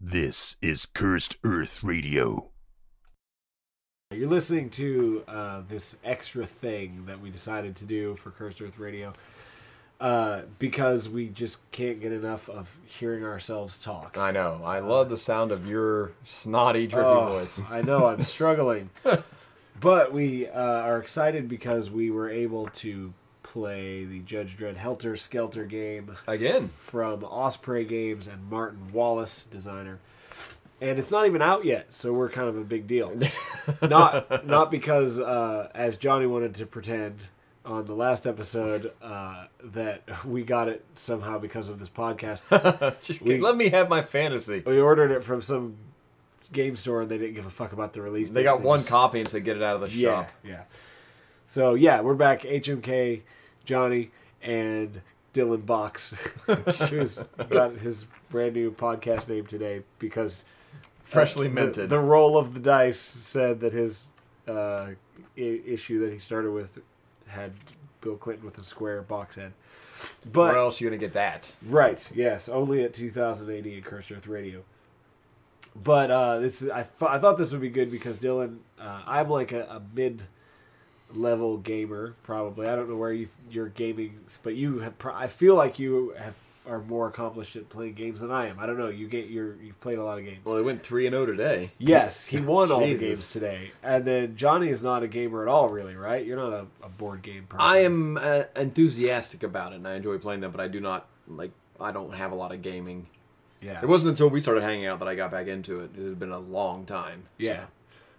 This is Cursed Earth Radio. You're listening to uh, this extra thing that we decided to do for Cursed Earth Radio uh, because we just can't get enough of hearing ourselves talk. I know. I love the sound of your snotty, drippy Oh, voice. I know I'm struggling, but we uh, are excited because we were able to play the Judge Dredd Helter Skelter game Again. from Osprey Games and Martin Wallace, designer. And it's not even out yet, so we're kind of a big deal. not not because, uh, as Johnny wanted to pretend on the last episode, uh, that we got it somehow because of this podcast. We- Let me have my fantasy. we ordered it from some game store, and they didn't give a fuck about the release. They date. got one just- copy and said get it out of the Yeah, shop. yeah. So yeah, we're back. HMK, Johnny, and Dylan Box, who's got his brand new podcast name today because Freshly the- minted. The, roll of the dice said that his uh, I- issue that he started with had Bill Clinton with a square box head. But Where else are you going to get that? Right. Yes. Only at 2000 AD at Cursed Earth Radio. But uh, this is, I, th- I thought this would be good because Dylan, uh, I'm like a, a mid level gamer probably. I don't know where you you're gaming, but you have. I feel like you have are more accomplished at playing games than I am. I don't know. You get you're you've played a lot of games. Well, he went 3 and 0 today. Yes, he won all the games today, and then Johnny is not a gamer at all, really, right? You're not a, a board game person. I am uh, enthusiastic about it and I enjoy playing them, but I do not, like, I don't have a lot of gaming. Yeah, It wasn't until we started hanging out that I got back into it. It had been a long time. so.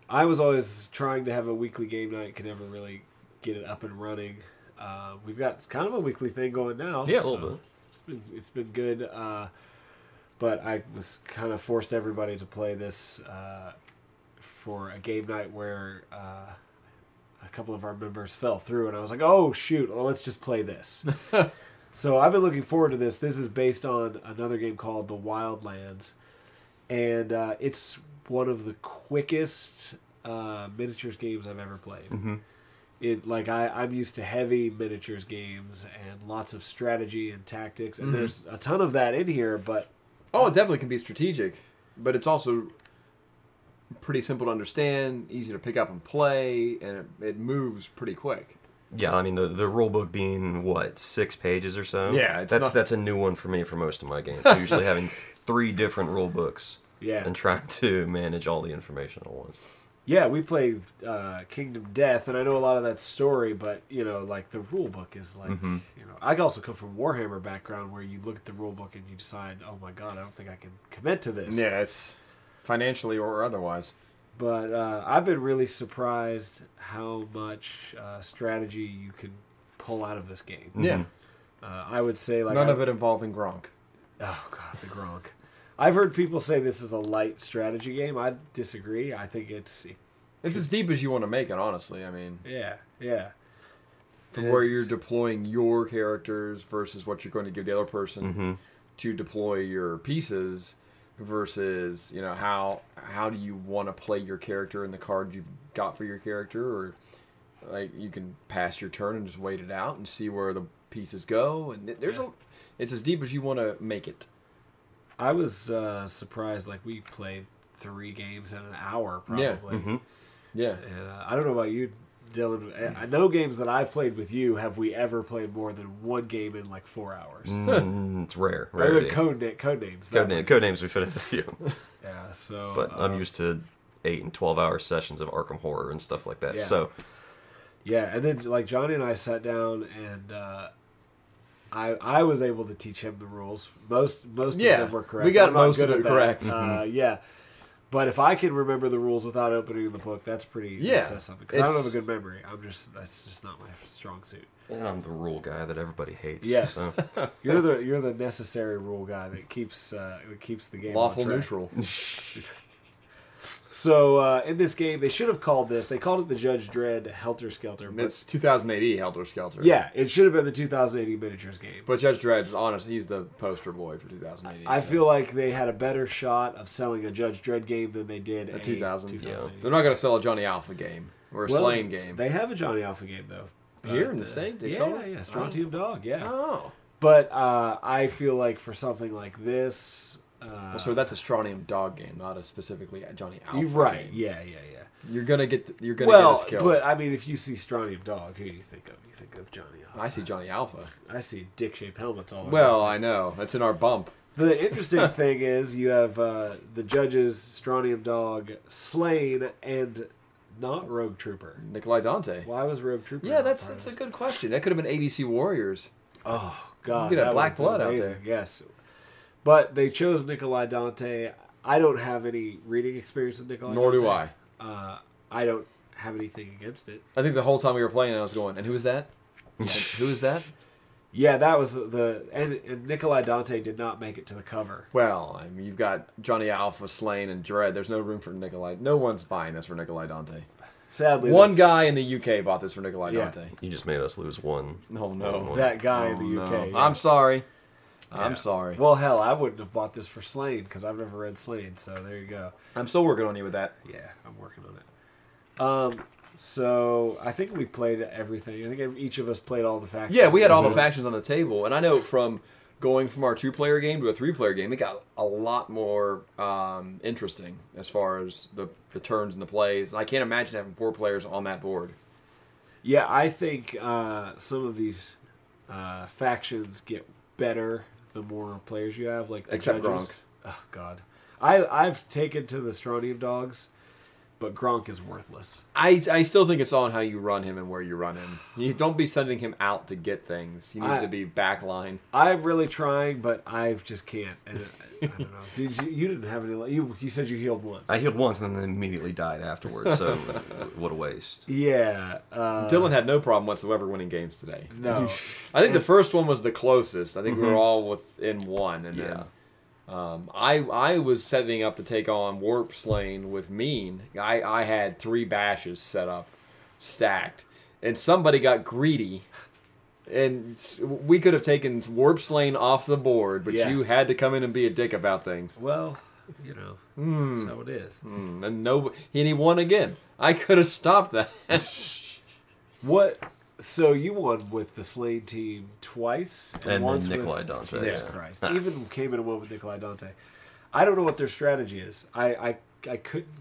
I was always trying to have a weekly game night, could never really get it up and running. Uh, we've got kind of a weekly thing going now. Yeah, a little bit. It's been it's been good, uh, but I was kind of forced everybody to play this uh, for a game night where uh, a couple of our members fell through, and I was like, "Oh shoot! Well, let's just play this." so I've been looking forward to this. This is based on another game called The Wildlands, and uh, it's one of the quickest uh, miniatures games I've ever played. It like I I'm used to heavy miniatures games and lots of strategy and tactics, and there's a ton of that in here. But Oh, it definitely can be strategic, but it's also pretty simple to understand, easy to pick up and play, and it, it moves pretty quick. Yeah, I mean the the rule book being what six pages or so. Yeah, it's that's not- that's a new one for me for most of my games. Usually having three different rule books yeah, and trying to manage all the information at once. yeah, we played uh, Kingdom Death, and I know a lot of that story, but you know, like the rule book is like Mm-hmm. you know, I also come from Warhammer background where you look at the rule book and you decide, oh my god, I don't think I can commit to this. Yeah, it's financially or otherwise. But uh, I've been really surprised how much uh, strategy you can pull out of this game. Yeah, Uh, I would say like none I- of it involving Gronk. Oh god, the Gronk. I've heard people say this is a light strategy game. I disagree. I think it's It's as deep as you want to make it, honestly. I mean, yeah, yeah. from And where you're deploying your characters versus what you're going to give the other person Mm-hmm. to deploy your pieces versus you know how how do you want to play your character and the cards you've got for your character or like you can pass your turn and just wait it out and see where the pieces go and th- there's a it's as deep as you want to make it I was uh, surprised. Like we played three games in an hour, probably. Yeah, Mhm. yeah And uh, I don't know about you, Dylan. I know games that I've played with you. Have we ever played more than one game in like four hours? Mm, it's rare. Rarity. code na- code names. Code, name, code names we fit in a few, Yeah. So, but uh, I'm used to eight and twelve hour sessions of Arkham Horror and stuff like that. Yeah. So Yeah, and then like Johnny and I sat down and uh, I I was able to teach him the rules. Most most Yeah, of them were correct. we got I'm most good of at it correct. Mm-hmm. Uh, yeah, but if I can remember the rules without opening the book, that's pretty. Yeah, that says something. Because I don't have a good memory. I'm just that's just not my strong suit. and I'm the rule guy that everybody hates. Yes. So You're the you're the necessary rule guy that keeps uh, that keeps the game on lawful track. neutral So uh, in this game, they should have called this. They called it the Judge Dredd Helter Skelter. But it's 2000 AD Helter Skelter yeah, it should have been the 2000 AD miniatures game. but Judge Dredd is honest he's the poster boy for 2000 AD I so. feel like they had a better shot of selling a Judge Dredd game than they did a, 2000, 2080. they're not going to sell a Johnny Alpha game or a Well, Sláine game They have a Johnny Alpha game though. Here in the uh, States? They yeah, sell it? yeah, Strong Oh. Team Dog, yeah. oh But uh, I feel like for something like this, Uh, Well, so that's a Strontium dog game, not a specifically Johnny Alpha. you're right. game. Yeah, yeah, yeah. You're gonna get the, you're gonna Well, get us killed. but I mean, if you see Strontium Dog, who do you think of? You think of Johnny Alpha. I see Johnny Alpha. I see dick-shaped helmets all. Well, I know that's in our bump. the interesting thing is you have uh, the judges Strontium Dog, Sláine, and not Rogue Trooper. Nikolai Dante. Why was Rogue Trooper? Yeah, that's that's a good question. That could have been ABC Warriors. Oh God, You have that black blood out there. Yes, but they chose Nikolai Dante. I don't have any reading experience with Nikolai. Dante. Nor do I. Uh, I don't have anything against it. I think the whole time we were playing, I was going, and who is that? And who is that? Yeah, that was the and, and Nikolai Dante did not make it to the cover. Well, I mean, you've got Johnny Alpha, Sláine, and Dredd. There's no room for Nikolai. No one's buying this for Nikolai Dante. Sadly, One that's- guy in the UK bought this for Nikolai Yeah. Dante. You just made us lose one. Oh no. that guy in Oh, the no. UK. yeah. I'm sorry. I'm sorry. Well, hell, I wouldn't have bought this for Sláine because I've never read Sláine. So there you go. I'm still working on you with that. Yeah, I'm working on it. Um, so I think we played everything. I think each of us played all the factions. Yeah, we had all the factions on the table, and I know from going from our two-player game to a three-player game, it got a lot more um, interesting as far as the the turns and the plays. I can't imagine having four players on that board. Yeah, I think uh, some of these uh, factions get better the more players you have. Like the Except judges. Gronk. Oh God, I I've taken to the Strontium dogs, but Gronk is worthless. I, I still think it's on how you run him and where you run him. You don't be sending him out to get things. He needs I- to be backline. I'm really trying, but I just can't. And I, I don't know. Did you, you didn't have any. You you said you healed once. I healed once and then immediately died afterwards. So what a waste. yeah. Uh, Dylan had no problem whatsoever winning games today. No. I think the first one was the closest. I think we were all within one, and Yeah. then um, I I was setting up to take on Warp Sláine with Mean. I I had three bashes set up, stacked, and somebody got greedy. And we could have taken Warp Sláine off the board, but Yeah. you had to come in and be a dick about things. Well, you know, Hmm. that's how it is. Mm, and no, and he won again. I could have stopped that. What? So you won with the Sláine team twice, And then once Nikolai with, Dante, Jesus yeah. Christ! Ah. Even came in and won with Nikolai Dante. I don't know what their strategy is. I, I I couldn't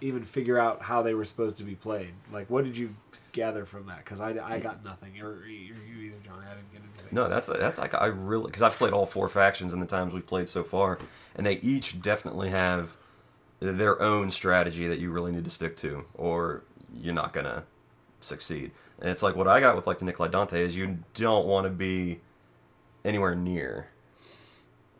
even figure out how they were supposed to be played. Like, what did you gather from that? Because I, I got nothing. Or, or you either, John. I didn't get anything. No, that's that's like I really because I've played all four factions in the times we've played so far, and they each definitely have their own strategy that you really need to stick to, or you're not gonna succeed. And it's like what I got with like the Nikolai Dante is you don't want to be anywhere near.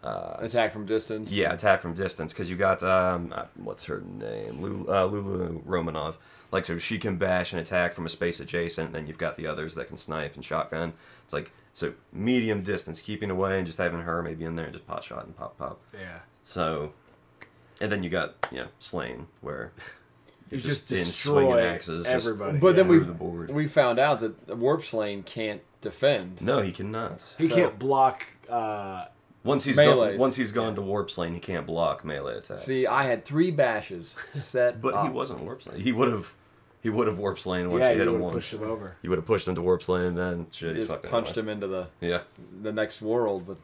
Uh, Attack from distance. yeah, attack from distance because you got um, uh, what's her name, Lulu, uh, Lulu Romanov. Like so, she can bash and attack from a space adjacent. And then you've got the others that can snipe and shotgun. It's like so medium distance, keeping away and just having her maybe in there and just pot shot and pop pop. Yeah. So, and then you got you know Sláine where You you're just in destroy swinging axes, just everybody. But then we the board. we found out that the Warp Sláine can't defend. no, he cannot. he so- can't block. Uh, Once he's Melees. gone, once he's gone to warp Sláine, he can't block melee attacks. See, I had three bashes set but he wasn't warp Sláine. He would have. He would have warp Sláine once yeah, you hit you him would have once. pushed him over. You would have pushed him to warp Sláine and then shit, he's just fucked punched anyway. him into the Yeah. the next world. But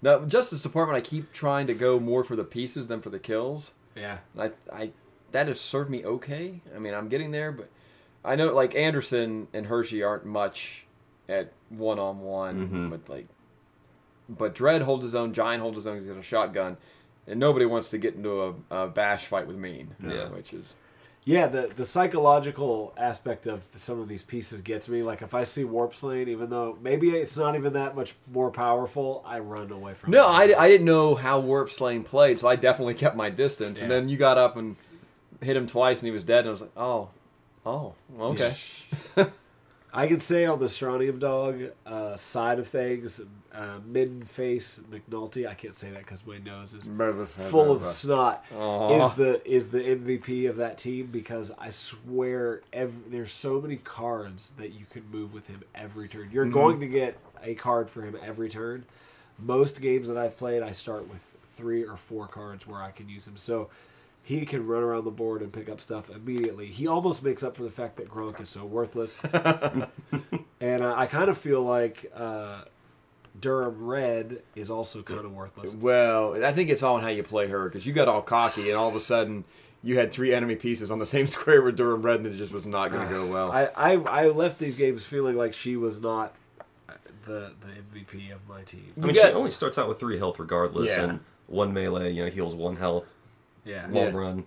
now, Justice Department, I keep trying to go more for the pieces than for the kills. Yeah. And I, I, that has served me okay. I mean, I'm getting there, but I know like Anderson and Hershey aren't much at one on one, but like, but Dredd holds his own, Giant holds his own. He's got a shotgun, and nobody wants to get into a, a bash fight with Mean. Yeah. which is Yeah, the the psychological aspect of some of these pieces gets me. Like if I see Warp Sláine, even though maybe it's not even that much more powerful, I run away from no, it. I, I didn't know how Warp Sláine played, so I definitely kept my distance. And then you got up and hit him twice, and he was dead, and I was like, oh, oh, okay. I can say on the Strontium Dog uh, side of things, uh, Middenface McNulty. I can't say that because my nose is full of snot. Aw. Is the is the MVP of that team because I swear ev there's so many cards that you can move with him every turn. You're going to get a card for him every turn. Most games that I've played, I start with three or four cards where I can use him. So he can run around the board and pick up stuff immediately. He almost makes up for the fact that Gronk is so worthless. and uh, I kind of feel like uh, Durham Red is also kind of worthless. Well, I think it's all on how you play her because you got all cocky and all of a sudden you had three enemy pieces on the same square with Durham Red and it just was not going to go well. I, I I left these games feeling like she was not the the MVP of my team. I mean, got- she only starts out with three health regardless, Yeah. and one melee, you know, heals one health. Yeah. Long Yeah. run,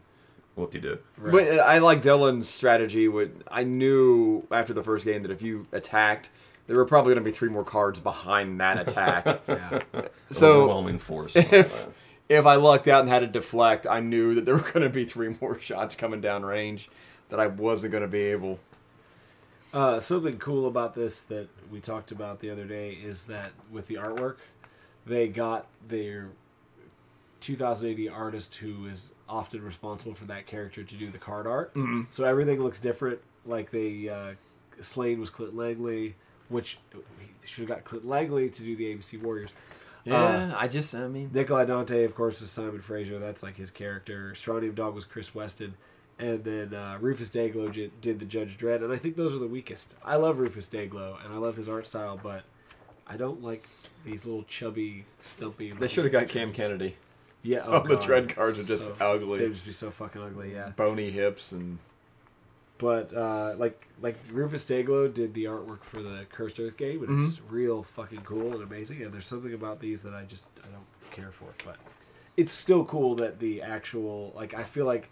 what do you do? Right. But uh, I like Dylan's strategy. With I knew after the first game that if you attacked, there were probably going to be three more cards behind that attack. yeah. so Overwhelming force. if if I lucked out and had to deflect, I knew that there were going to be three more shots coming down range that I wasn't going to be able. Uh, something cool about this that we talked about the other day is that with the artwork, they got their 2000 AD artist who is often responsible for that character to do the card art. Mm-hmm. So everything looks different. Like they, uh, Sláine was Clint Langley, which he should have got Clint Langley to do the ABC Warriors. Yeah, I just I mean Nikolai Dante, of course, was Simon Fraser. That's like his character. Strontium Dog was Chris Weston. And then uh, Rufus Dayglow did the Judge Dredd. And I think those are the weakest. I love Rufus Dayglow, and I love his art style, but I don't like these little chubby, stumpy. they should have got Cam Kennedy. Yeah, Some of the God. Dredd cards are just So- ugly. They'd just be so fucking ugly, yeah. Bony hips and But uh, like like Rufus Dayglow did the artwork for the Cursed Earth game, and it's Mm-hmm. real fucking cool and amazing. And there's something about these that I just I don't care for, but it's still cool that the actual like I feel like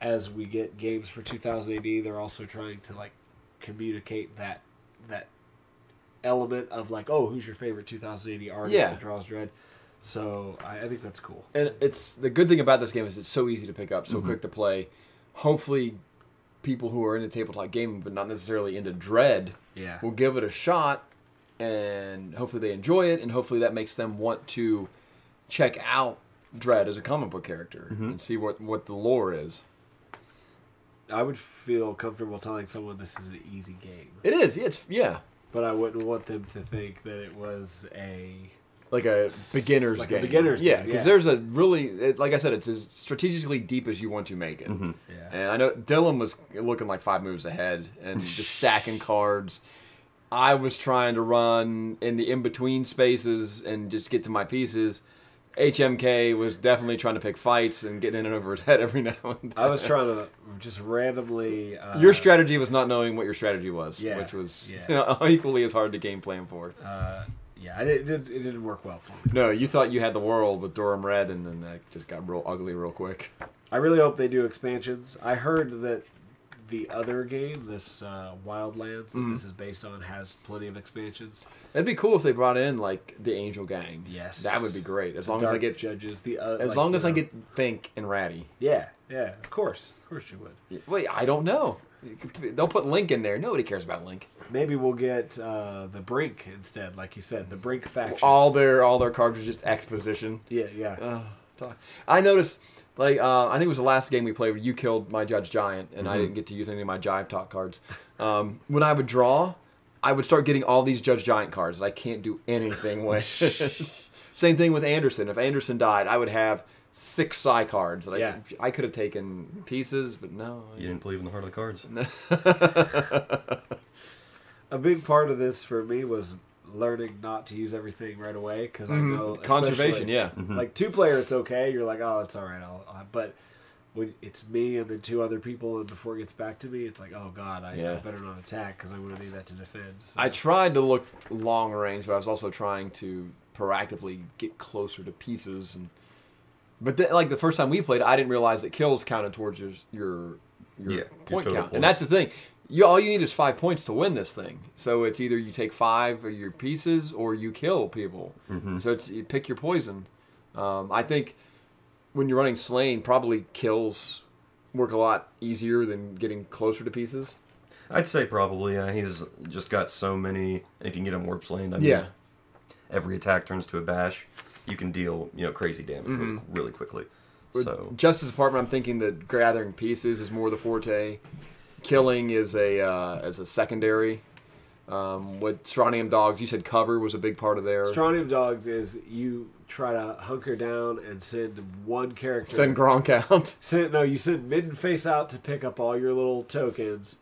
as we get games for 2000 AD, they're also trying to like communicate that that element of like oh who's your favorite 2000 AD artist Yeah. that draws Dredd. So I, I think that's cool. And it's the good thing about this game is it's so easy to pick up, so mm-hmm. quick to play. Hopefully, people who are into tabletop gaming but not necessarily into Dredd Yeah. will give it a shot, and hopefully they enjoy it, and hopefully that makes them want to check out Dredd as a comic book character mm-hmm. and see what what the lore is. I would feel comfortable telling someone this is an easy game. It is. It's yeah, But I wouldn't want them to think that it was a. like a beginner's Like a game. beginner's yeah, game, because yeah. there's a really it, like I said, it's as strategically deep as you want to make it. Yeah. And I know Dylan was looking like five moves ahead and just stacking cards. I was trying to run in the in between spaces and just get to my pieces. HMK was definitely trying to pick fights and getting in and over his head every now and then. I was trying to just randomly. Uh, Your strategy was not knowing what your strategy was, Yeah, which was yeah. equally as hard to game plan for. Uh, yeah, it, did, it didn't work well for me. No, you thought you had the world with Durham Red, and then that just got real ugly real quick. I really hope they do expansions. I heard that the other game, this uh, Wildlands, that Mm. this is based on, has plenty of expansions. It'd be cool if they brought in like the Angel Gang. Yes. that would be great. As The long as I get judges, the uh, as like, long as I get Fink and Ratty. yeah, yeah, of course, of course you would. Wait, I don't know. They'll put Link in there. Nobody cares about Link. Maybe we'll get uh, the Brink instead, like you said, the Brink faction. All their all their cards are just exposition. yeah, yeah. Uh, I noticed, like, uh, I think it was the last game we played where you killed my Judge Giant, and I didn't get to use any of my Jive Talk cards. Um, when I would draw, I would start getting all these Judge Giant cards that I can't do anything with. Same thing with Anderson. If Anderson died, I would have six Psy cards that Yeah. I, I could have taken pieces, but no. You didn't believe in the heart of the cards. a big part of this for me was learning not to use everything right away because I know Mm-hmm. Conservation, yeah. Like two player, it's okay. You're like, oh, that's all right. I'll, uh, but when it's me and then two other people, and before it gets back to me, it's like, oh god, I, I better not attack because I'm going to need that to defend. So. I tried to look long range, but I was also trying to proactively get closer to pieces. And but then, like the first time we played, I didn't realize that kills counted towards your your, your Yeah, point total count, and that's the thing. You all you need is five points to win this thing. So it's either you take five of your pieces or you kill people. So it's you pick your poison. Um, I think when you're running Sláine, probably kills work a lot easier than getting closer to pieces. I'd say probably. Yeah, he's just got so many. And if you can get him warp Sláine, I mean, Yeah. every attack turns to a bash. You can deal, you know, crazy damage really, really quickly. With So Justice Department, I'm thinking that gathering pieces is more the forte. Killing is a uh, as a secondary. Um, with Strontium Dogs, you said cover was a big part of there. Strontium Dogs is you try to hunker down and send one character. Send Gronk out. Send no, you send Middenface out to pick up all your little tokens.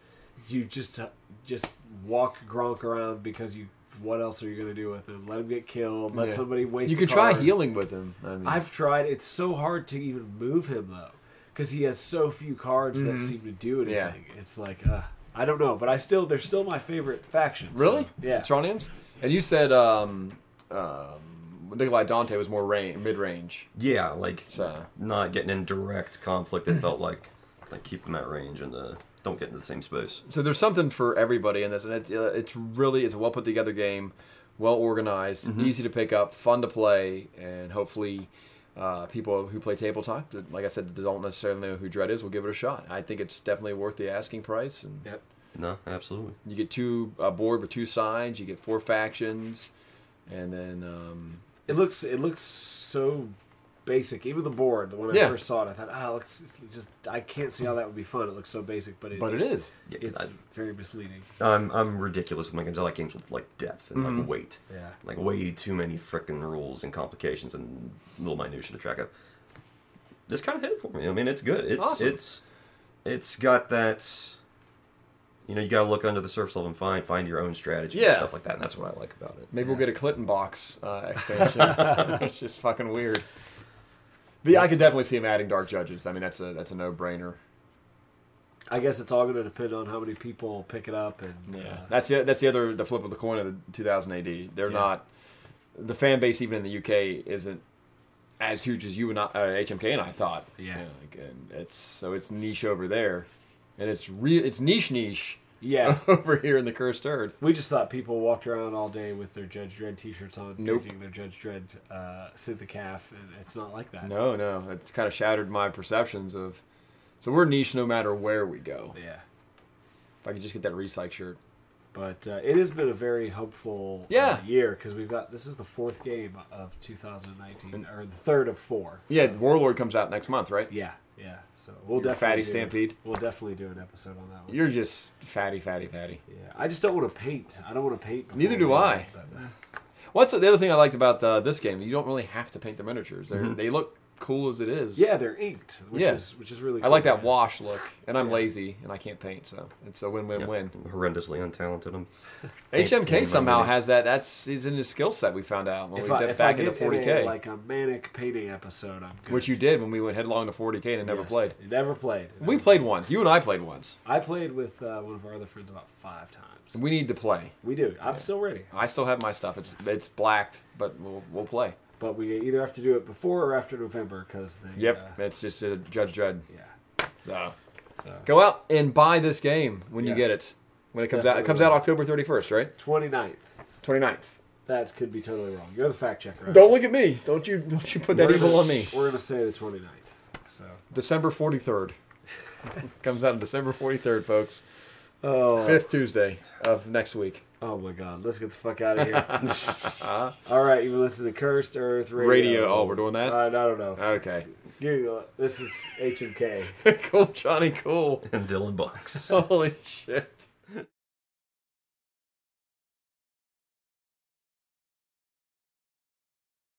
You just just walk Gronk around because you what else are you gonna do with him? Let him get killed. Let Yeah. somebody waste. You could try healing with him. I mean, I've tried. It's so hard to even move him though, because he has so few cards that Mhm. seem to do anything. Yeah. It's like uh, I don't know, but I still they're still my favorite factions. so, really, yeah. Tronians. And you said um, um, Nikolai Dante was more range, mid range. Yeah, like So not getting in direct conflict. It felt like like keep them at range and uh, don't get into the same space. so there's something for everybody in this, and it's uh, it's really it's a well put together game, well organized, Mhm. easy to pick up, fun to play, and hopefully. Uh, people who play tabletop, like I said, that don't necessarily know who Dredd is, will give it a shot. I think it's definitely worth the asking price, and Yep. No, absolutely. You get two a board with two sides. You get four factions, and then um, It looks it looks so basic. Even the board, when I Yeah. first saw it, I thought, ah, it looks just I can't see how that would be fun. It looks so basic, but it, but it is. Yeah, 'cause it's very misleading. I, I'm I'm ridiculous with my games. I like games with like depth and Mhm. like weight. Yeah. Like way too many frickin' rules and complications and little minutia to track of. This kind of hit it for me. I mean, it's good. It's Awesome. it's it's got that. You know, you got to look under the surface level and find find your own strategy Yeah. and stuff like that. And that's what I like about it. Maybe we'll get a Clinton box uh, expansion. it's just fucking weird. But yeah, I could definitely see him adding Dark Judges. I mean, that's a that's a no brainer. I guess it's all going to depend on how many people pick it up and Yeah, uh, that's the that's the other the flip of the coin of the 2000 AD. They're Yeah. not the fan base even in the UK isn't as huge as you and I, uh, HMK and I thought. Yeah. like, and it's so it's niche over there, and it's real it's niche niche yeah. over here in the cursed earth. We just thought people walked around all day with their Judge Dredd T-shirts on, Nope. drinking their Judge Dredd uh, Synthicaf, and it's not like that. No, no, it's kind of shattered my perceptions of. So we're niche no matter where we go. Yeah, If I could just get that recycle shirt. but uh, it has been a very hopeful Yeah. uh, year because we've got this is the fourth game of 2019 or the third of four. Yeah, Warlord comes out next month, right? Yeah, yeah. So we'll Your definitely fatty do- stampede. We'll definitely do an episode on that one. You're just fatty, fatty, fatty. yeah, I just don't want to paint. I don't want to paint. Neither do I. uh, What's the, the other thing I liked about uh, this game? You don't really have to paint the miniatures. Mhm. they look cool as it is. yeah, they're inked, which Yeah. is which is really. I like cool. that wash look, and I'm Yeah. lazy and I can't paint, so it's a win-win-win. Yeah, horrendously untalented. I'm HMK somehow has that. That's he's in his skill set. We found out when If we I, did back I into get in 40k, a, like a manic painting episode, I'm good. which you did when we went headlong to 40k and never Yes. played. Never played. We Never played once. You and I played once. I played with uh, one of our other friends about five times. We need to play. We do. I'm still ready, I still have my stuff. It's it's blacked, but we'll we'll play. But we either have to do it before or after November because they. Yep, Uh, it's just a Judge Dredd. yeah. So So go out and buy this game when you get it. When it comes out, it comes out October 31st, right? 29th. 29th. That could be totally wrong. You're the fact checker. right? Don't look at me. Don't you don't you put that We're evil gonna- on me. We're gonna say the 29th. So. December 43rd. comes out on December 43rd, folks. Oh. Fifth Tuesday of next week. Oh my God! Let's get the fuck out of here. All right, you listen to Cursed Earth Radio. Radio. Oh, we're doing that? Uh, I don't know. Okay. You- this is H and K. cool, Johnny. Cool. and Dylan Box. Holy shit.